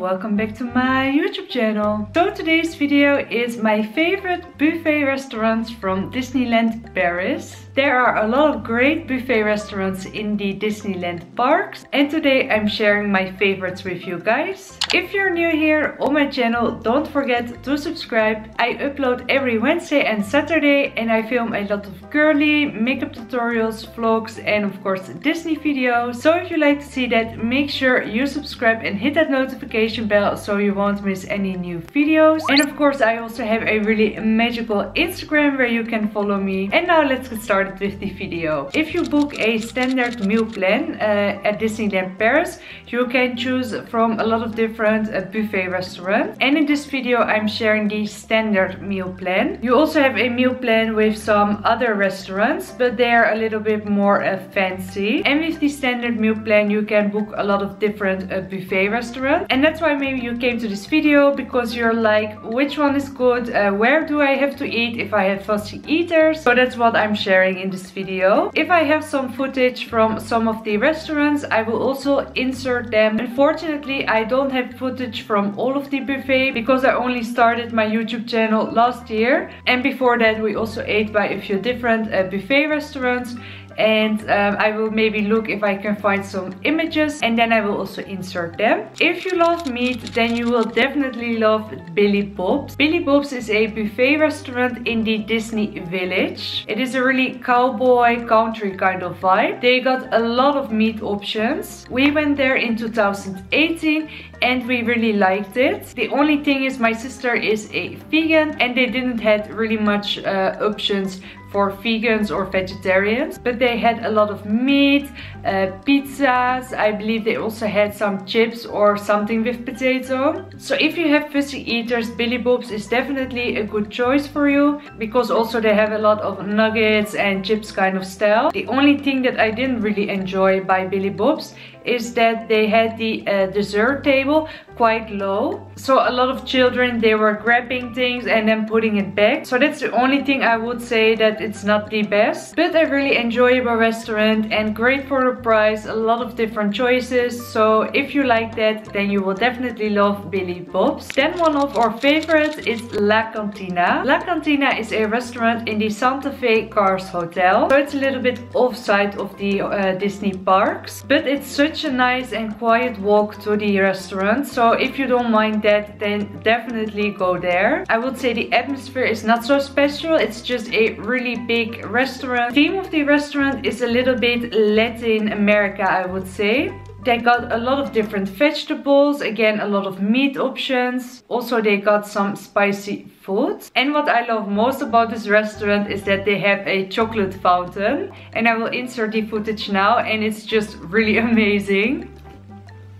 welcome back to my YouTube channel. So today's video is my favorite buffet restaurants from Disneyland Paris. There are a lot of great buffet restaurants in the Disneyland parks and today I'm sharing my favorites with you guys. If you're new here on my channel, don't forget to subscribe. I upload every Wednesday and Saturday and I film a lot of girly makeup tutorials, vlogs and of course Disney videos. So if you like to see that, make sure you subscribe and hit that notification bell so you won't miss any new videos. And of course I also have a really magical Instagram where you can follow me. And now let's get started started with the video. If you book a standard meal plan uh, at Disneyland Paris, you can choose from a lot of different uh, buffet restaurants. And in this video, I'm sharing the standard meal plan. You also have a meal plan with some other restaurants, but they are a little bit more uh, fancy. And with the standard meal plan, you can book a lot of different uh, buffet restaurants. And that's why maybe you came to this video because you're like, which one is good? Uh, where do I have to eat if I have fussy eaters? So that's what I'm sharing in this video. If I have some footage from some of the restaurants, I will also insert them. Unfortunately, I don't have footage from all of the buffet because I only started my YouTube channel last year. And before that, we also ate by a few different uh, buffet restaurants and um, I will maybe look if I can find some images and then I will also insert them. If you love meat then you will definitely love Billy Bob's. Billy Bob's is a buffet restaurant in the Disney Village. It is a really cowboy country kind of vibe. They got a lot of meat options. We went there in 2018 and we really liked it. The only thing is my sister is a vegan and they didn't have really much uh, options for vegans or vegetarians but they had a lot of meat uh, pizzas. I believe they also had some chips or something with potato so if you have fussy eaters Billy Bob's is definitely a good choice for you because also they have a lot of nuggets and chips kind of style the only thing that I didn't really enjoy by Billy Bob's is that they had the uh, dessert table quite low. So a lot of children they were grabbing things and then putting it back. So that's the only thing I would say that it's not the best. But a really enjoyable restaurant and great for the price a lot of different choices. So if you like that then you will definitely love Billy Bob's. Then one of our favorites is La Cantina. La Cantina is a restaurant in the Santa Fe Cars Hotel. So it's a little bit offside of the uh, Disney parks but it's such a nice and quiet walk to the restaurant so if you don't mind that, then definitely go there. I would say the atmosphere is not so special. It's just a really big restaurant. Theme of the restaurant is a little bit Latin America, I would say. They got a lot of different vegetables, again a lot of meat options. Also they got some spicy food. And what I love most about this restaurant is that they have a chocolate fountain. And I will insert the footage now and it's just really amazing.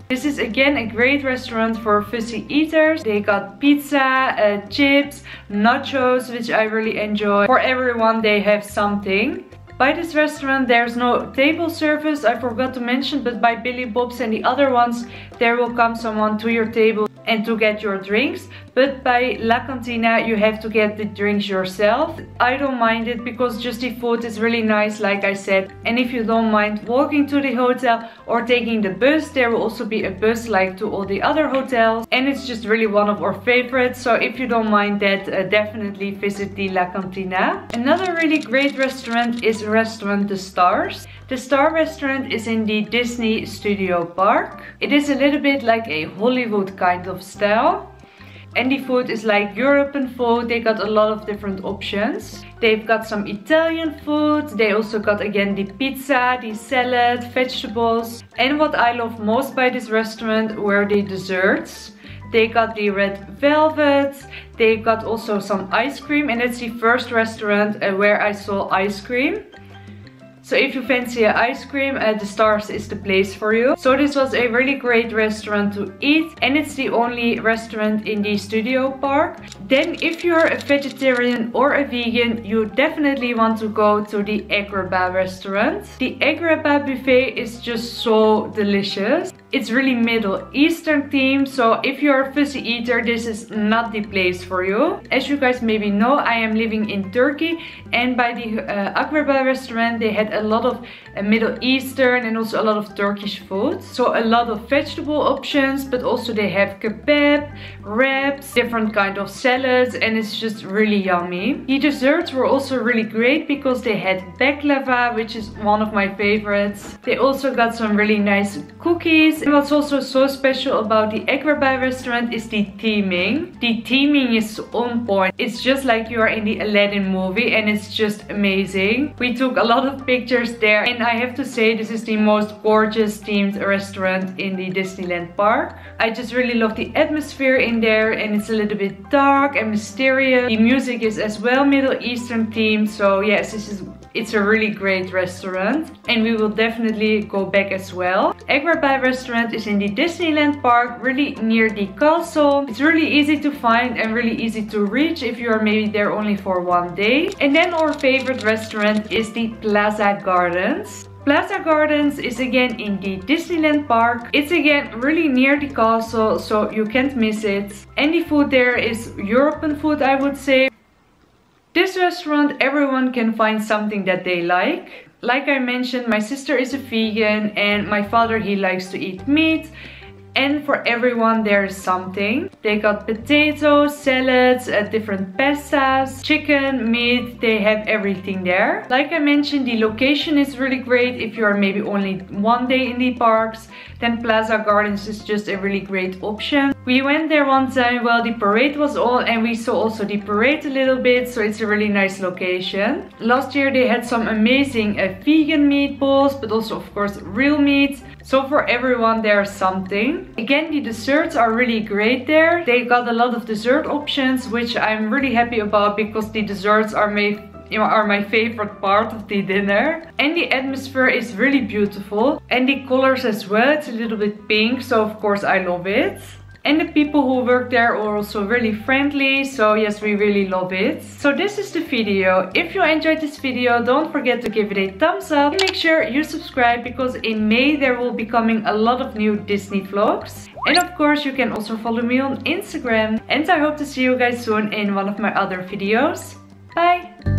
This is again a great restaurant for fussy eaters. They got pizza, uh, chips, nachos, which I really enjoy. For everyone they have something. By this restaurant there's no table service, I forgot to mention, but by Billy Bob's and the other ones there will come someone to your table and to get your drinks. But by La Cantina you have to get the drinks yourself. I don't mind it because just the food is really nice like I said. And if you don't mind walking to the hotel or taking the bus, there will also be a bus like to all the other hotels. And it's just really one of our favorites. So if you don't mind that, uh, definitely visit the La Cantina. Another really great restaurant is Restaurant The Stars. The Star Restaurant is in the Disney Studio Park. It is a little bit like a Hollywood kind of style. And the food is like European food. They got a lot of different options. They've got some Italian food. They also got again the pizza, the salad, vegetables. And what I love most by this restaurant were the desserts. They got the red velvet. They got also some ice cream. And it's the first restaurant uh, where I saw ice cream. So if you fancy ice cream, uh, the Stars is the place for you. So this was a really great restaurant to eat and it's the only restaurant in the studio park. Then if you're a vegetarian or a vegan, you definitely want to go to the Agrabah restaurant. The Agrabah buffet is just so delicious. It's really Middle Eastern theme, so if you're a fussy eater, this is not the place for you. As you guys maybe know, I am living in Turkey and by the uh, Agrabah restaurant, they had a lot of Middle Eastern and also a lot of Turkish food. So a lot of vegetable options, but also they have kebab, wraps, different kind of salads and it's just really yummy. The desserts were also really great because they had baklava, which is one of my favorites. They also got some really nice cookies. And what's also so special about the Agrabah restaurant is the theming. The theming is on point. It's just like you are in the Aladdin movie and it's just amazing. We took a lot of pictures there and I have to say this is the most gorgeous themed restaurant in the Disneyland park. I just really love the atmosphere in there and it's a little bit dark and mysterious. The music is as well Middle Eastern themed so yes this is it's a really great restaurant and we will definitely go back as well. Agrabah restaurant is in the Disneyland park, really near the castle. It's really easy to find and really easy to reach if you are maybe there only for one day. And then our favorite restaurant is the Plaza Gardens. Plaza Gardens is again in the Disneyland park. It's again really near the castle so you can't miss it. And the food there is European food I would say. This restaurant, everyone can find something that they like. Like I mentioned, my sister is a vegan and my father, he likes to eat meat and for everyone there's something. They got potatoes, salads, uh, different pastas, chicken, meat, they have everything there. Like I mentioned, the location is really great if you are maybe only one day in the parks, then Plaza Gardens is just a really great option. We went there one time while the parade was on and we saw also the parade a little bit, so it's a really nice location. Last year they had some amazing uh, vegan meatballs, but also of course real meat. So for everyone there's something. Again, the desserts are really great there. They got a lot of dessert options, which I'm really happy about because the desserts are made you know, are my favorite part of the dinner. And the atmosphere is really beautiful. And the colors as well, it's a little bit pink, so of course I love it. And the people who work there are also really friendly, so yes, we really love it. So this is the video. If you enjoyed this video, don't forget to give it a thumbs up. And make sure you subscribe because in May there will be coming a lot of new Disney vlogs. And of course, you can also follow me on Instagram. And I hope to see you guys soon in one of my other videos. Bye!